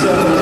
seven.